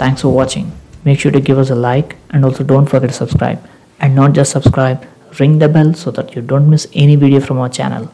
Thanks for watching. Make sure to give us a like and also don't forget to subscribe. And not just subscribe, ring the bell so that you don't miss any video from our channel.